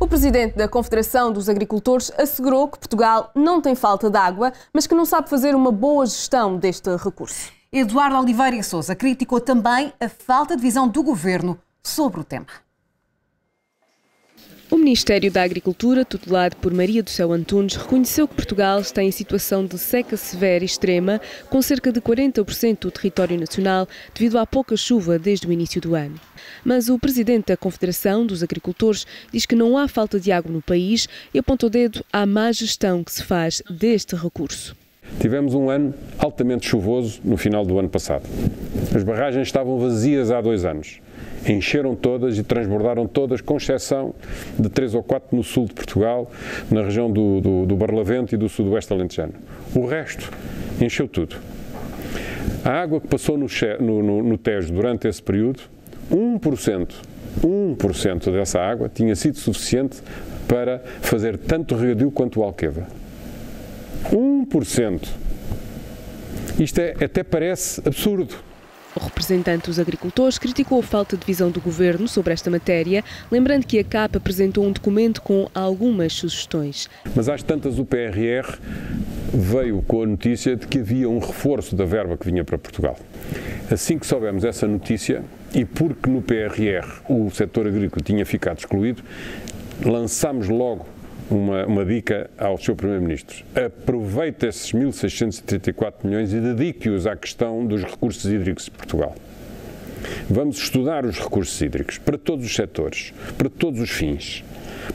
O presidente da Confederação dos Agricultores assegurou que Portugal não tem falta de água, mas que não sabe fazer uma boa gestão deste recurso. Eduardo Oliveira e Souza criticou também a falta de visão do governo sobre o tema. O Ministério da Agricultura, tutelado por Maria do Céu Antunes, reconheceu que Portugal está em situação de seca severa e extrema, com cerca de 40% do território nacional, devido à pouca chuva desde o início do ano. Mas o presidente da Confederação dos Agricultores diz que não há falta de água no país e aponta o dedo à má gestão que se faz deste recurso. Tivemos um ano altamente chuvoso no final do ano passado. As barragens estavam vazias há dois anos encheram todas e transbordaram todas, com exceção de três ou quatro no sul de Portugal, na região do, do, do Barlavento e do sudoeste alentejano. O resto encheu tudo. A água que passou no, no, no Tejo durante esse período, 1%, 1% dessa água tinha sido suficiente para fazer tanto regadio quanto o Alqueva. 1%. Isto é, até parece absurdo. O representante dos agricultores criticou a falta de visão do governo sobre esta matéria, lembrando que a CAP apresentou um documento com algumas sugestões. Mas às tantas o PRR veio com a notícia de que havia um reforço da verba que vinha para Portugal. Assim que soubemos essa notícia, e porque no PRR o setor agrícola tinha ficado excluído, lançámos logo uma, uma dica ao Sr. Primeiro-Ministro. Aproveite esses 1.634 milhões e dedique-os à questão dos recursos hídricos de Portugal. Vamos estudar os recursos hídricos para todos os setores, para todos os fins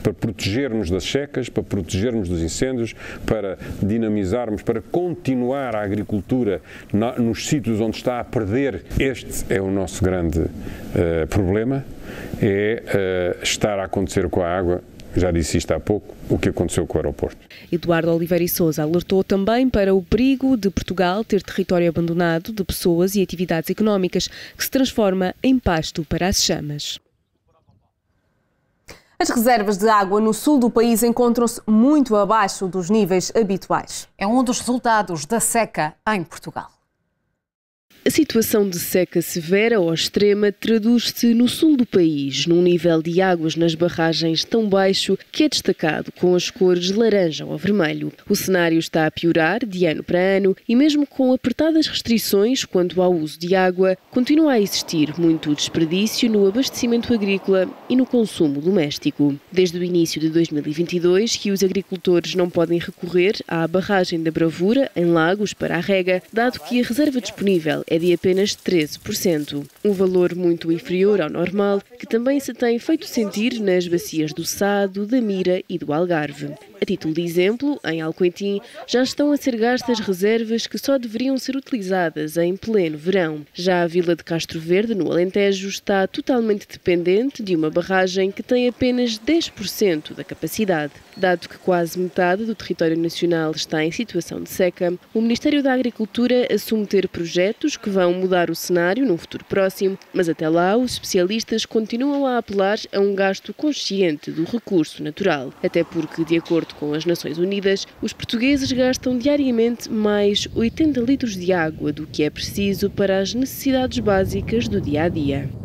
para protegermos das secas, para protegermos dos incêndios, para dinamizarmos, para continuar a agricultura nos sítios onde está a perder. Este é o nosso grande uh, problema, é uh, estar a acontecer com a água já disse isto há pouco, o que aconteceu com o aeroporto. Eduardo Oliveira e Souza alertou também para o perigo de Portugal ter território abandonado de pessoas e atividades económicas que se transforma em pasto para as chamas. As reservas de água no sul do país encontram-se muito abaixo dos níveis habituais. É um dos resultados da seca em Portugal. A situação de seca severa ou extrema traduz-se no sul do país, num nível de águas nas barragens tão baixo que é destacado com as cores laranja ou vermelho. O cenário está a piorar de ano para ano e, mesmo com apertadas restrições quanto ao uso de água, continua a existir muito desperdício no abastecimento agrícola e no consumo doméstico. Desde o início de 2022, que os agricultores não podem recorrer à barragem da Bravura, em Lagos, para a rega, dado que a reserva disponível é é de apenas 13%, um valor muito inferior ao normal, que também se tem feito sentir nas bacias do Sado, da Mira e do Algarve. A título de exemplo, em Alcoentim já estão a ser gastas reservas que só deveriam ser utilizadas em pleno verão. Já a Vila de Castro Verde, no Alentejo, está totalmente dependente de uma barragem que tem apenas 10% da capacidade. Dado que quase metade do território nacional está em situação de seca, o Ministério da Agricultura assume ter projetos que vão mudar o cenário num futuro próximo, mas até lá os especialistas continuam a apelar a um gasto consciente do recurso natural. Até porque, de acordo com as Nações Unidas, os portugueses gastam diariamente mais 80 litros de água do que é preciso para as necessidades básicas do dia a dia.